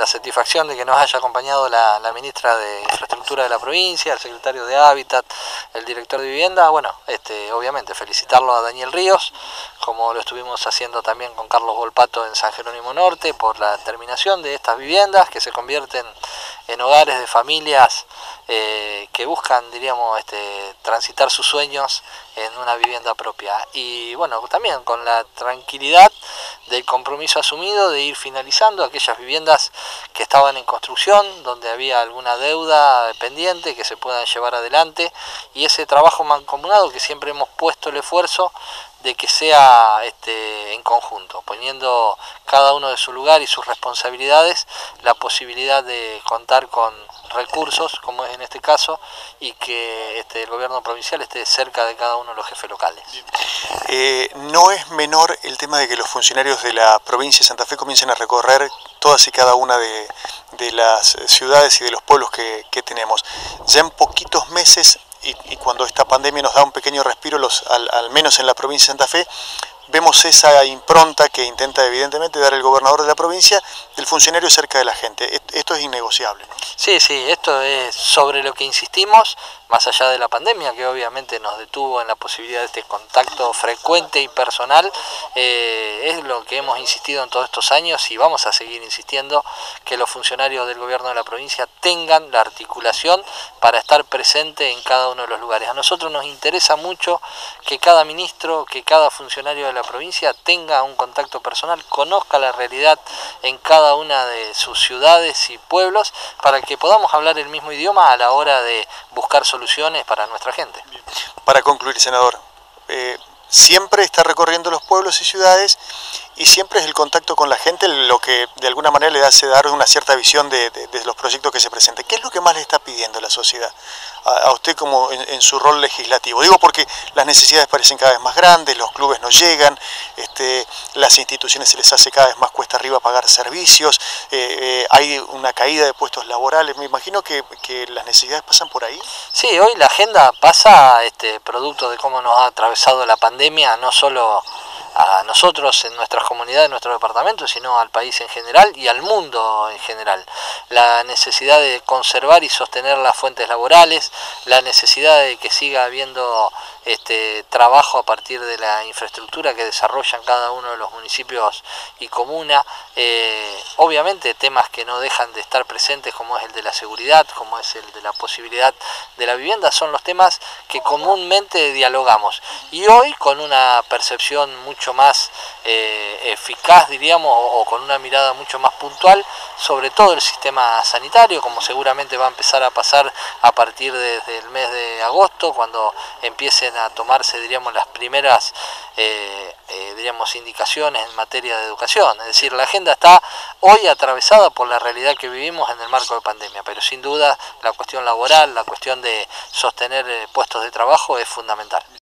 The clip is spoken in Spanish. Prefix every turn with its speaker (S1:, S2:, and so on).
S1: la satisfacción de que nos haya acompañado la, ministra de Infraestructura de la provincia, el secretario de Hábitat, el director de vivienda. Bueno, este, obviamente felicitarlo a Daniel Ríos, como lo estuvimos haciendo también con Carlos Volpato en San Jerónimo Norte, por la terminación de estas viviendas que se convierten en hogares de familias eh, que buscan, diríamos, este, transitar sus sueños en una vivienda propia. Y bueno, también con la tranquilidad del compromiso asumido de ir finalizando aquellas viviendas que estaban en construcción, donde había alguna deuda pendiente que se puedan llevar adelante y ese trabajo mancomunado que siempre hemos puesto el esfuerzo de que sea este, en conjunto, poniendo cada uno de su lugar y sus responsabilidades, la posibilidad de contar con recursos, como es en este caso, y que este, el gobierno provincial esté cerca de cada uno de los jefes locales.
S2: Eh, no es menor el tema de que los funcionarios de la provincia de Santa Fe comiencen a recorrer todas y cada una de, las ciudades y de los pueblos que, tenemos. Ya en poquitos meses y, cuando esta pandemia nos da un pequeño respiro, los, al, menos en la provincia de Santa Fe, vemos esa impronta que intenta evidentemente dar el gobernador de la provincia del funcionario cerca de la gente. Esto es innegociable.
S1: Sí, sí, esto es sobre lo que insistimos, más allá de la pandemia, que obviamente nos detuvo en la posibilidad de este contacto frecuente y personal, eh, es lo que hemos insistido en todos estos años y vamos a seguir insistiendo, que los funcionarios del gobierno de la provincia tengan la articulación para estar presente en cada uno de los lugares. A nosotros nos interesa mucho que cada ministro, que cada funcionario de la provincia tenga un contacto personal, conozca la realidad en cada una de sus ciudades y pueblos, para que podamos hablar el mismo idioma a la hora de buscar soluciones para nuestra gente.
S2: Para concluir, senador, eh, siempre está recorriendo los pueblos y ciudades y siempre es el contacto con la gente lo que de alguna manera le hace dar una cierta visión de, los proyectos que se presentan. ¿Qué es lo que más le está pidiendo la sociedad a, usted como en, su rol legislativo? Digo porque las necesidades parecen cada vez más grandes, los clubes no llegan, este, las instituciones se les hace cada vez más cuesta arriba pagar servicios, eh, eh, hay una caída de puestos laborales, me imagino que, las necesidades pasan por ahí.
S1: Sí, hoy la agenda pasa este, producto de cómo nos ha atravesado la pandemia, no solo a nosotros en nuestras comunidades, en nuestro departamento, sino al país en general y al mundo en general. La necesidad de conservar y sostener las fuentes laborales, la necesidad de que siga habiendo este, trabajo a partir de la infraestructura que desarrollan cada uno de los municipios y comuna. Eh, obviamente temas que no dejan de estar presentes como es el de la seguridad, como es el de la posibilidad de la vivienda, son los temas que comúnmente dialogamos. Y hoy con una percepción mucho más eh, eficaz, diríamos, o, con una mirada mucho más puntual sobre todo el sistema sanitario, como seguramente va a empezar a pasar a partir desde el mes de agosto, cuando empiecen a tomarse, diríamos, las primeras eh, eh, diríamos, indicaciones en materia de educación. Es decir, la agenda está hoy atravesada por la realidad que vivimos en el marco de pandemia, pero sin duda la cuestión laboral, la cuestión de sostener puestos de trabajo es fundamental.